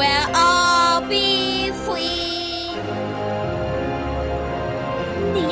we'll all be free. The